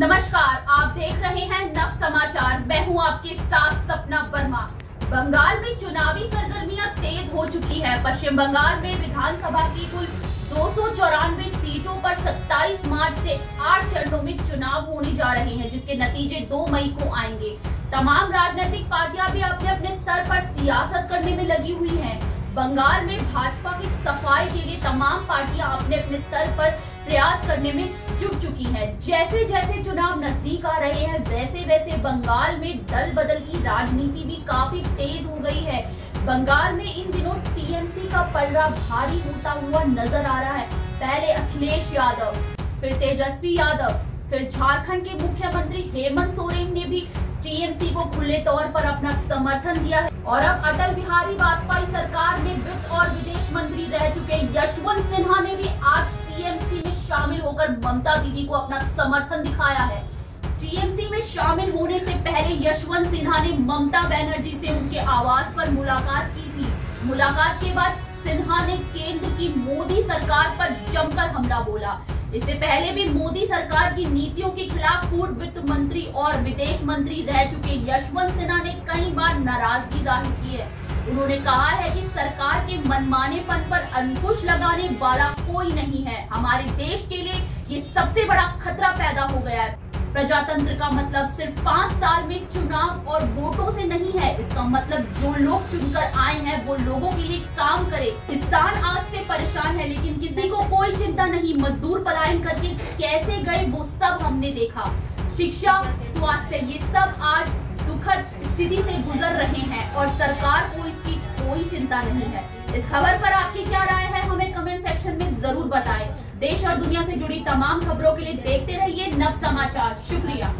नमस्कार, आप देख रहे हैं नव समाचार। मैं हूँ आपके साथ सपना वर्मा। बंगाल में चुनावी सरगर्मियाँ तेज हो चुकी है। पश्चिम बंगाल में विधानसभा की कुल दो सौ चौरानवे सीटों पर 27 मार्च से आठ चरणों में चुनाव होने जा रहे हैं, जिसके नतीजे 2 मई को आएँगे। तमाम राजनीतिक पार्टियाँ भी अपने अपने स्तर पर सियासत करने में लगी हुई हैं। बंगाल में भाजपा की सफ़ाई के लिए तमाम पार्टियाँ अपने अपने स्तर पर प्रयास करने में जुट चुकी है। जैसे जैसे चुनाव नज़दीक आ रहे हैं वैसे वैसे बंगाल में दल बदल की राजनीति भी काफ़ी तेज हो गई है। बंगाल में इन दिनों टीएमसी का पलड़ा भारी होता हुआ नज़र आ रहा है। पहले अखिलेश यादव, फिर तेजस्वी यादव, फिर झारखंड के मुख्यमंत्री हेमंत सोरेन ने भी टीएमसी को खुले तौर पर अपना समर्थन दिया है। और अब अटल होकर ममता दीदी को अपना समर्थन दिखाया है। टीएमसी में शामिल होने से पहले यशवंत सिन्हा ने ममता बनर्जी से उनके आवास पर मुलाकात की थी। मुलाकात के बाद सिन्हा ने केंद्र की मोदी सरकार पर जमकर हमला बोला। इससे पहले भी मोदी सरकार की नीतियों के खिलाफ पूर्व वित्त मंत्री और विदेश मंत्री रह चुके यशवंत सिन्हा ने कई बार नाराज़गी ज़ाहिर की है। उन्होंने कहा है कि सरकार के मनमानेपन पर अंकुश लगाने वाला कोई नहीं है। हमारे देश के लिए ये सबसे बड़ा खतरा पैदा हो गया है। प्रजातंत्र का मतलब सिर्फ़ पाँच साल में चुनाव और वोटों से नहीं है। इसका मतलब जो लोग चुनकर आए हैं, वो लोगों के लिए काम करे। किसान आज से परेशान है, लेकिन किसी को कोई चिंता नहीं। मजदूर पलायन करके कैसे गए, वो सब हमने देखा। शिक्षा, स्वास्थ्य, ये सब आज दुखद स्थिति से गुजर रहे हैं और सरकार को इसकी कोई चिंता नहीं है। इस खबर पर आपकी क्या राय ज़रूर बताएँ। देश और दुनिया से जुड़ी तमाम खबरों के लिए देखते रहिए नव समाचार शुक्रिया